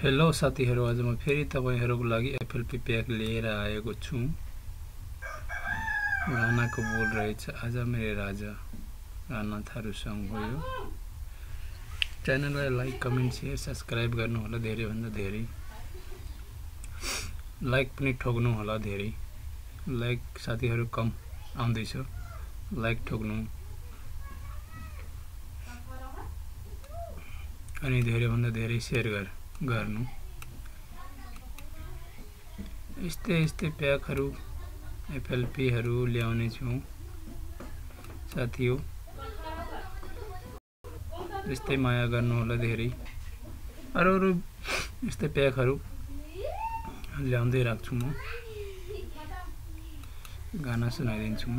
Hello साथीहरू आज म फेरि तपाईँहरूको लागि एफएलपी प्याक लिएर आएको छु। गानाको बोल रहेछ आज मेरो राजा गाना थारू सङ्ग च्यानललाई लाइक कमेन्ट सेयर सब्सक्राइब गर्नुहोला धेरैभन्दा धेरै। लाइक पनि ठोक्नु होला धेरै। लाइक साथीहरू कम आउँदैछ। लाइक ठोक्नु। अनि धेरैभन्दा धेरै सेयर गर। गर्नु। यस्तै यस्तै प्याकहरू एफएलपीहरू ल्याउने छु। साथी हो यस्तै माया गर्नु होला धेरै। अरू अरू यस्तै प्याकहरू ल्याउँदै राख्छु म। गाना सुनाइदिन्छु म।